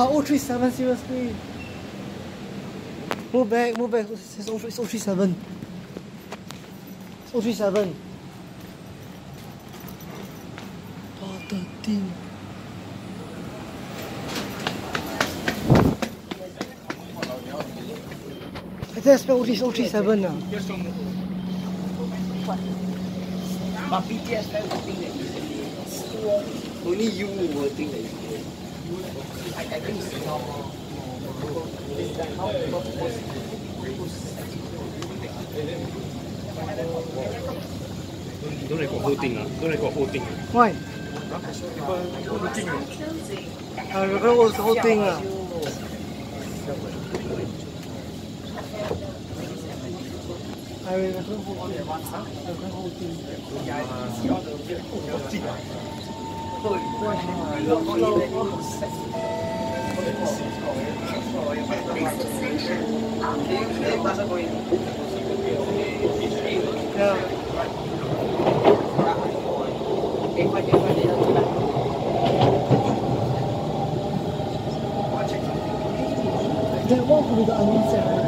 Oh, 037, seriously. Move back, move back. It's, it's, oh, it's 037. It's 037. Oh, 13. I I spelled 037 now. But BTS only you will think that 都嚟過好定啊！都嚟過好定。喂，好定啊！係佢好好定啊！係佢好定啊！係佢好定啊！Record the whole thing. The whole thing. That one will be the onion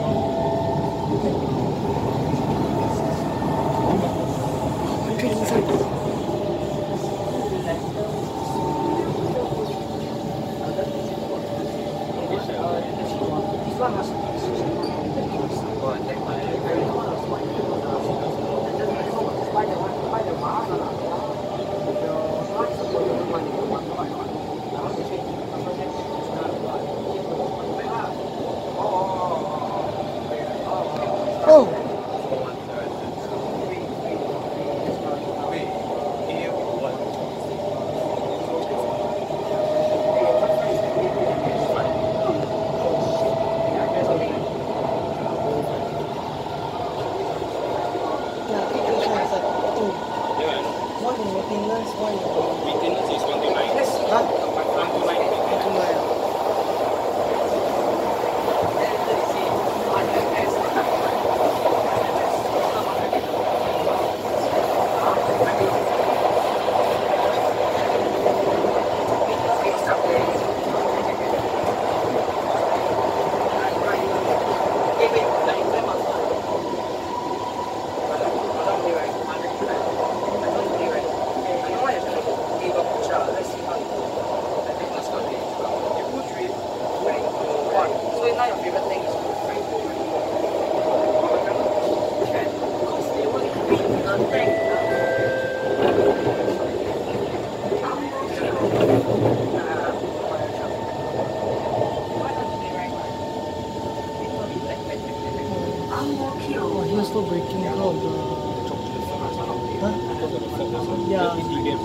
Yeah.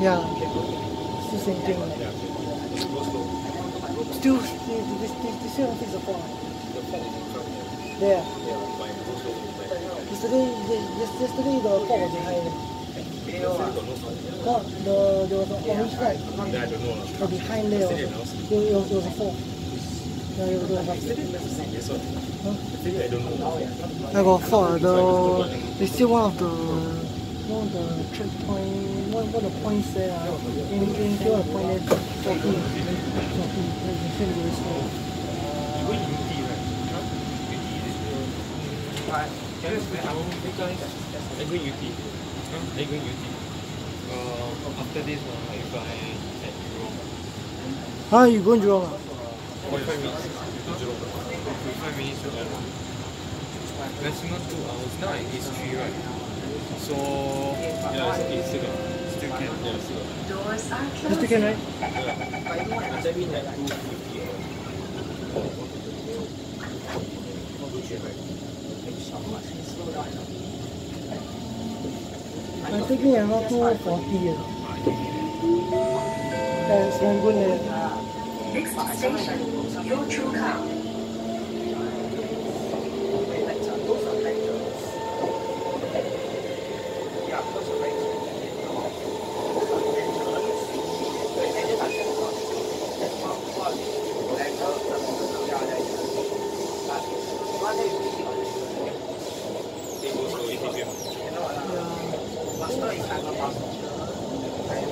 Yeah. Still same thing. Still, they, they, they still haven't fixed the fault. There. Yesterday, yesterday the fault was behind. No, the there was an orange don't know behind there, it, was, it was a fault. Yeah, it was, was like, huh? I got fault. The they still one of the of the checkpoint one one of the points there. Uh, in in few of the point there, forty, forty. Like the train very slow. You go UT, right? Huh? UT I? I? I. Uh, after this, uh, I fly at Jurong. Huh? You going Jurong? Ah? 45 minutes to Jurong. 45 minutes to Jurong. Maximum 2 hours. Now I is 3, right? So, yeah, it's, it's still, still can. Yeah, still. Doors are This weekend, right? I'm taking around two forty. Uh. That's Rangoon there. Next station, Yio Chu Kang.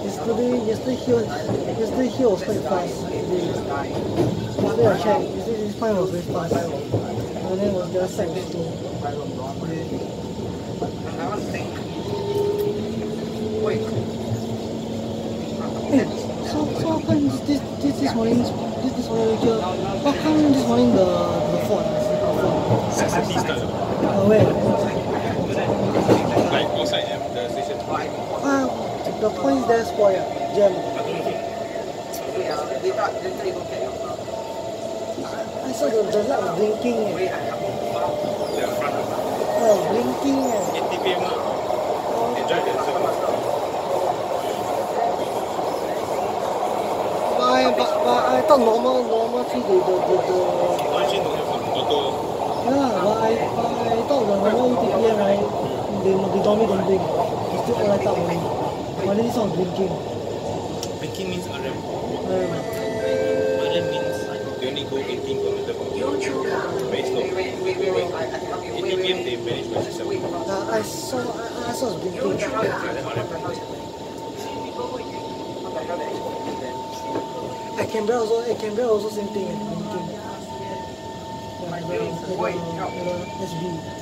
Yesterday, yesterday he was, yesterday he was quite fast. Yesterday I checked, yesterday his time was very fast. And then was the other side was slow. Hey, so so how come this this this morning this this morning here, how come this morning the the Ford Ford Sexy style. uh, where Like outside M, Wow, station. Ah, the point is there for you, German. Yeah, they thought they thought you don't get your I, I saw the, the light was blinking. Eh. Oh, blinking. Eh. 80 PM. Oh. Enjoy the But, but, but I thought normal normal tree the the the the. Yeah, but I but I thought the normal ETPM right. They they normally don't blink. They still all light up only. But this one was blinking. Blinking means RM. RM means they only go 18 km per hour. Very slow. 80 km they manage by system. uh, I saw I, I saw it was blinking. At Canberra also at Canberra also same thing blinking. Yeah, the, the, the, the SB. Only should be, only should be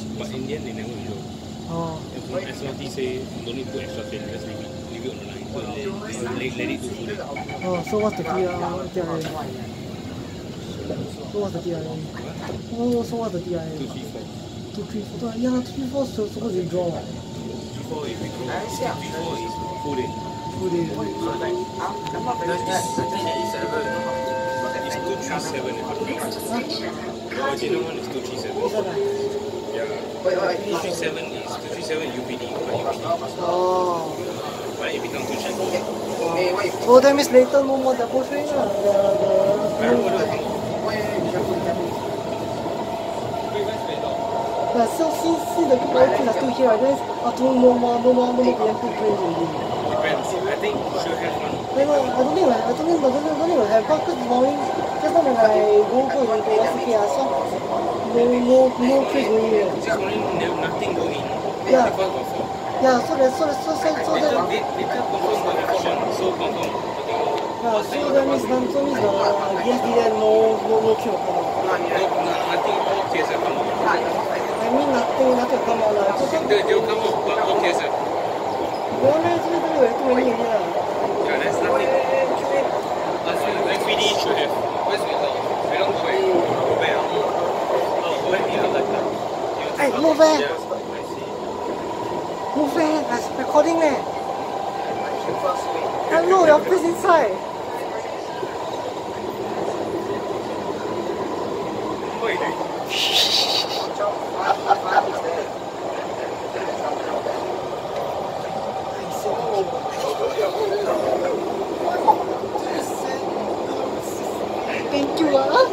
Uh, But in the end, they never withdraw. oh. And from SLT say, don't need to put extra thing, just leave it, leave it on the line. So let, let, let it day. Oh, so what's the TRA? TRA? So what's the TRA? Oh, so what's the TRA? 2, 3, 4. Two, three, four. Yeah, two, three, four. So supposed to withdraw. what? 3, 4 is withdraw. 3, 4 is full day. Full day. I'm not very sure. It's 237 and The original one is 237. Is that right? Yeah. 237 is 237 UPD, but UPD. Oh. But it becomes 237. So that means later no more double train lah. The the Yeah, so see see the people trains are still here. right? Then afternoon no more no more no more BMP trains already. Depends. I think should have one. I know, I don't think I don't think, I don't think, I don't think we'll have because morning, Questa non è comunque non è la schiaccia. No, no, no, prison. Just only nothing go in. Yeah. Yeah, so that, so that, so that, so that. Little, little confirm the action, so confirm. Yeah, so that means, so means, uh, yes, there no, no, no cure. No, nothing, all cases come out. I mean, nothing, nothing come out. They, they'll come out, but all cases. No, no, it's not, it's not, it's not. Yeah, that's nothing. That's like we need to have. Hey, move see. Move eh, that's recording eh. Hello, your face inside. What are you doing? Thank you ah.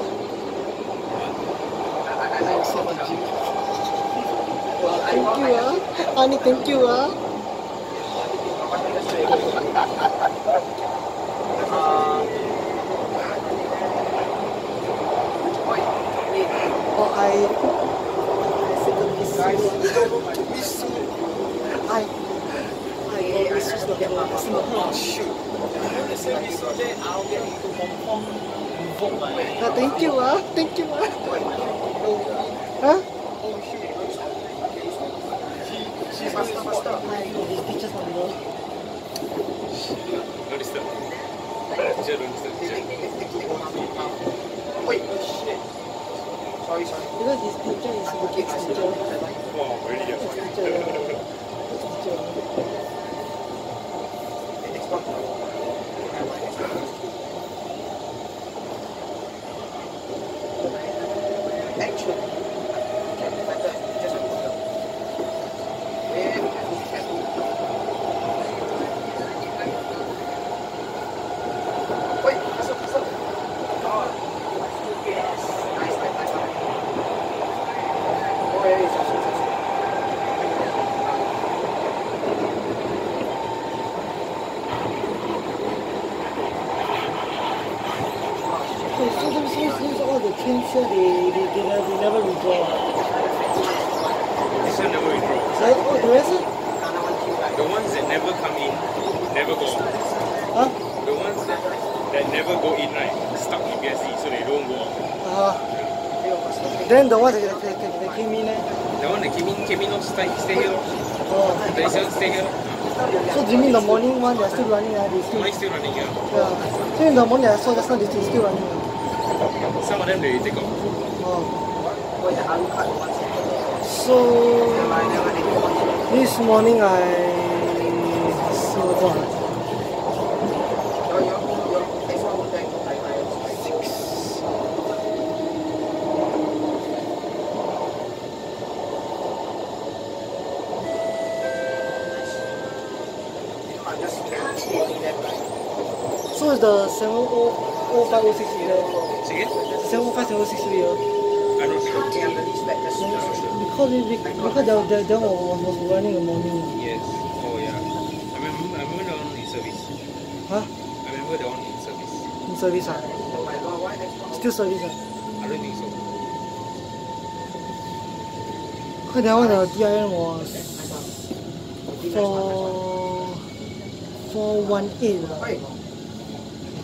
Thank you ah. Ani, thank you ah. Oh, I. I said the miss you. Miss you. I. I got miss you the whole Singapore. Ah, thank you ah. Thank you ah. Huh? Hi, these pictures not below. Don't disturb. Teacher, don't disturb. Teacher. Sorry, sorry. Because this picture is kid's picture. Wow, really? Kid's picture. Kid's in, eh? The one that came in, came in, off, stay, stay here. Oh. The seven stay here. So do you mean the morning one they're still running? Uh, they still, Mine still running here. yeah. So in the morning I saw just now they still still running. ah? Some of them they take off. Oh. So this morning I saw what? See it? Seven oh five seven oh six here. I'm not sure. Because it, because the the the one was, was running in the morning. Yes. Oh yeah. I remember, I remember the one in service. Huh? I remember the one in service. In service ah? Still service ah? I don't think so. Because that one the DIN was four four one eight lah.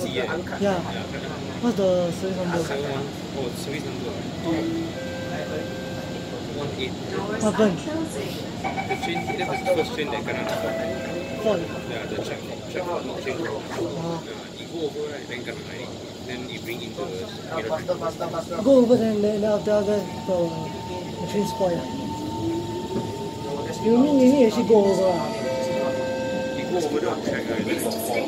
C, yeah. Yeah. What's the service number? Oh, service number. One eight. What happened? The train, that was the first train that kena. Fall. Yeah, the check, check not train. Ah. Yeah, he go over right, then kena right. Then he bring in the aeroplane. Go over there and then after that the, the train spoil. You mean you mean actually go over? He go over the track right, then fall.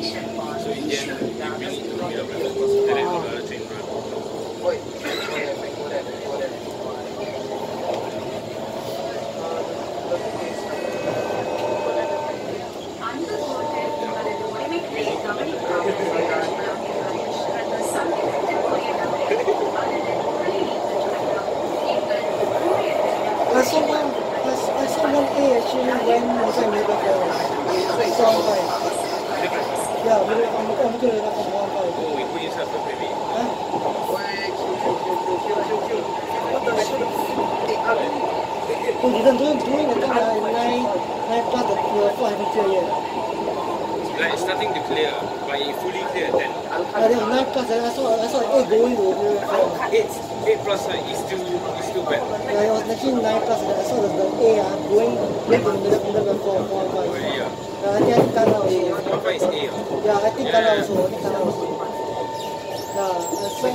Super. Ya, yang nak cium naik kelas dah. So, dah dah. Eh, ya. Gue yang benar-benar dah kau kau kau. Ya, nanti aku kalah. Apa is A? Ya, nanti kalah. So, nanti kalah. Ya, so,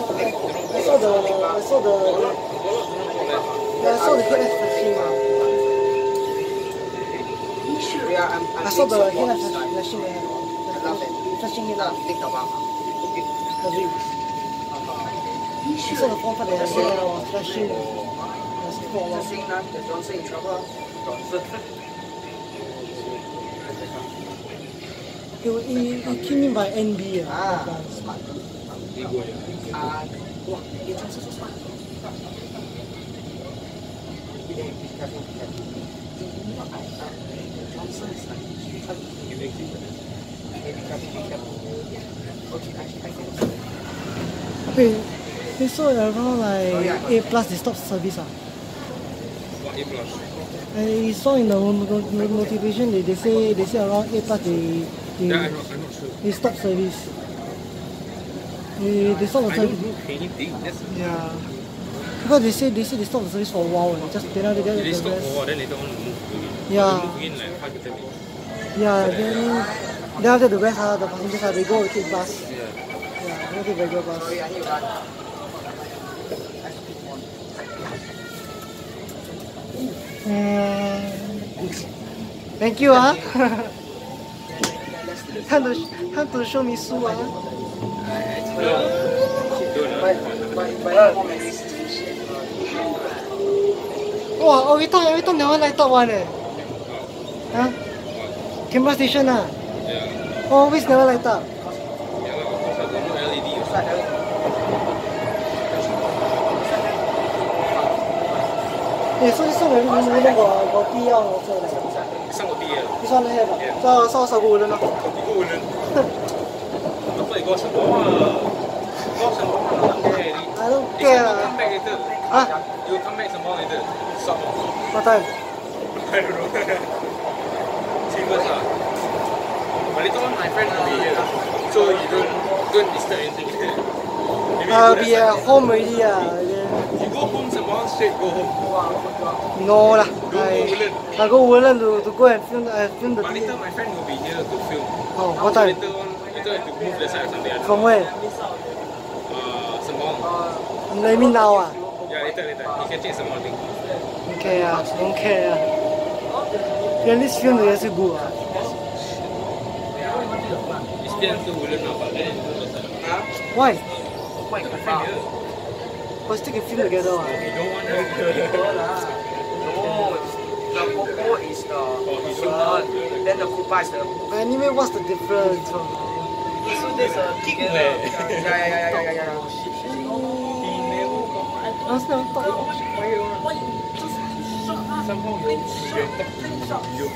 I saw the, I saw the, I saw the Hina Fashima. I saw the Hina Fashima. Fashima. Fashima. The wings. I saw the pompa there, I saw the Fashima. Uh, was flashing. Was four one. It, wa- it, it came in by NB. Ah. He go, yeah. Give exit. Wait, they saw around like A plus they stop service. Ah. A plus? I saw in the no- no- no- notification they, they say they say around A plus they they, Yeah, I'm not, I'm not sure. they stop service. They, they stop the I service. don't know anything. That's Yeah. Because they say they say they stop the service for a while. eh, Just they don't they They don't stop for a while, then later on move again. Yeah. Move again like 5 to 10 minutes. Yeah. Then then after the rest ah, the passengers ah, they go take bus. Yeah. Yeah, they go take regular bus. Thank you, ah. Time to to show me Sue, ah. Wow, oh, every time light up one, eh. Huh? Camera station, ah. Oh, always never light up. 你是送人民的那个个毕业了是吧？上个毕业了。你算那些吧，这少少个人了。少个人。那不一个什么？高什么？他们给的。啊，都给了。他们给的。啊？有他们什么来的？什么？发呆。太热了。是不是啊？我你做 my friend 毕业了，做一个跟你在一起。啊，毕业好美丽啊！You go home Sembawang straight go home. No lah. Don't go I Woodland. I go Woodland to, to go and film I film the But later my friend will be here to film. Oh, what time? Later on, later have to move the side or something. From where? Uh, Sembawang. I mean now ah. Yeah, later, later. You can change Sembawang thing. Don't care ah. Don't care ah. At least film 也是 good ah. It's still to Woodland now, but then go the side. Huh? Why? My friend here. But still can film together ah. He don't want her. No, the Popo is the human, then the Koopa is the. Anyway, what's the difference? from- So there's a together. Where? Yeah, yeah, yeah, yeah, yeah, yeah. I was never thought. Somehow you regretted you.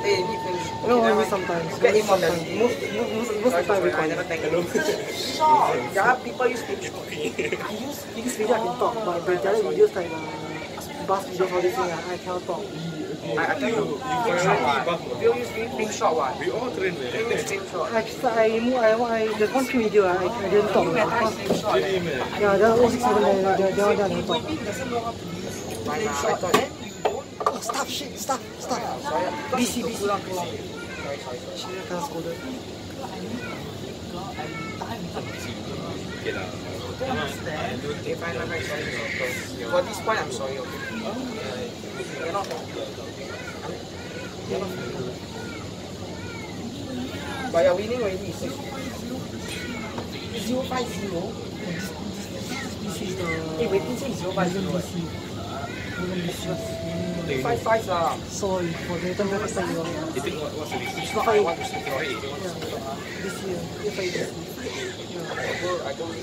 Hey, need finish. No, maybe sometimes. Get him on the sometimes. Most, most, most, most of the time we I never find. thank you. Yeah, people use screenshot. I use this video I can talk, but the other videos like uh, bus videos all this thing I, I cannot talk. I, I tell you, screenshot what? People use screenshot what? We all train People man. use screenshot. I, I, I, I, there's one true video I, I didn't talk about. Because, Screenshot. Really yeah, there was 067 there, there, there, there I didn't talk. Fine, uh, I thought. Oh, stop shit, stop, stop. BC, BC. I can't scold it. Okay lah. Fine, fine, fine, sorry. For this point, I'm sorry, okay? Cannot. But you're winning already. Zero five zero. This is the... Hey, wait, waiting say zero five zero. BC. Five five lah. Sorry for the return back time. Yeah, You think what, what's the reason? It's not five. Your age. this year. If I this Yeah.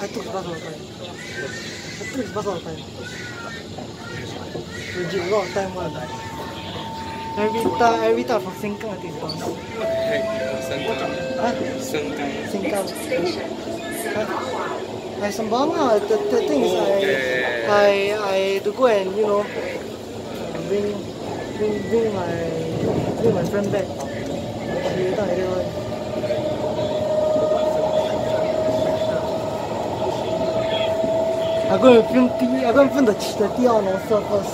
I took bus all the time. I took his bus all the time. Legit, a lot of time one. Every time, every time from Sengkang I take bus. The heck? Sengkang. Huh? Sengkang. Sengkang. Huh? I Sembawang ah. The, the thing is Oh, I, yeah. I, I to go and, you know, bring, bring, bring my, bring my friend back. She every time like that one. I go and film T, I go and film the, the T on also first.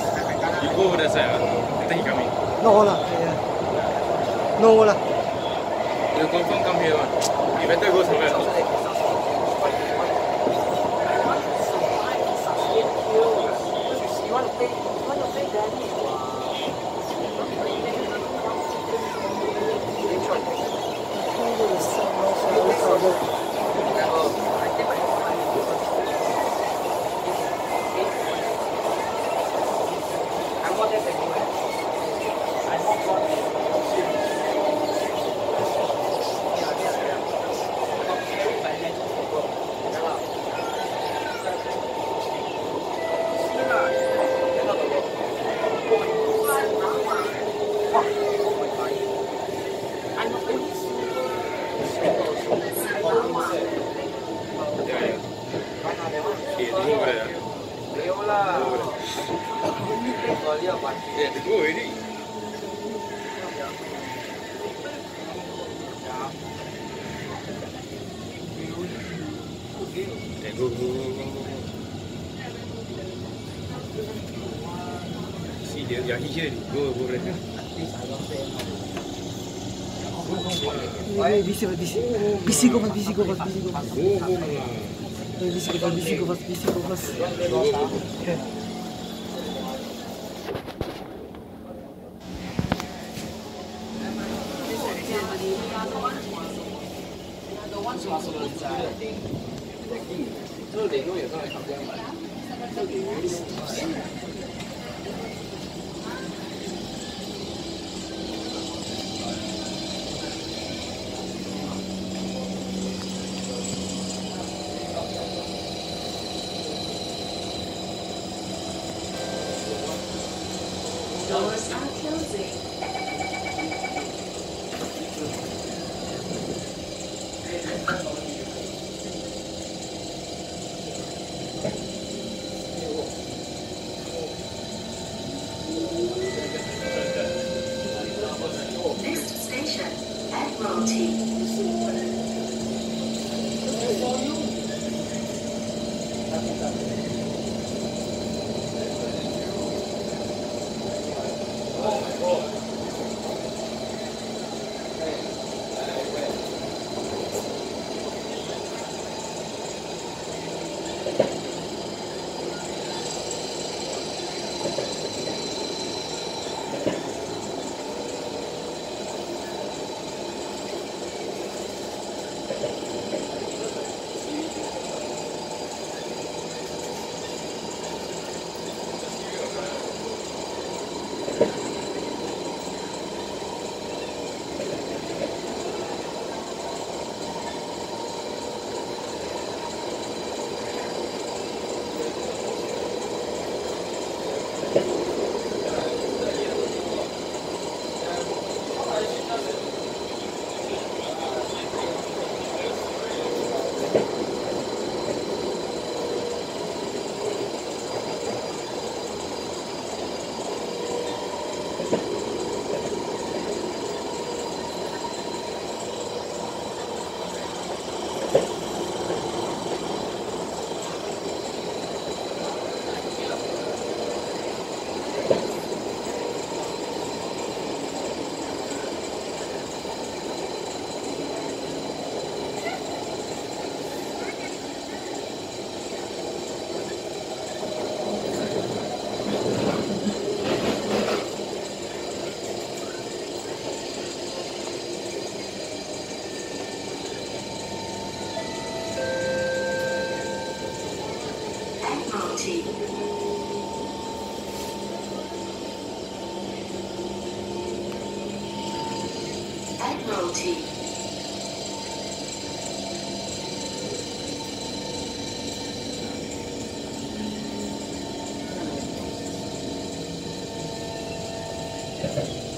You go over that side ah. Later he coming. No lah, yeah. No lah. You confirm come here one. You better go somewhere else. You want to play? You guru si dia yang hijau ni go go rena Ay, bisi ko, bisi ko. Bisi ko, bisi ko, bisi ko. Eh, bisi ko, bisi ko, bisi ko. Bisi ko, bisi ko, bisi ko. Bisi ko, bisi ko, bisi. Doors are closing. Doors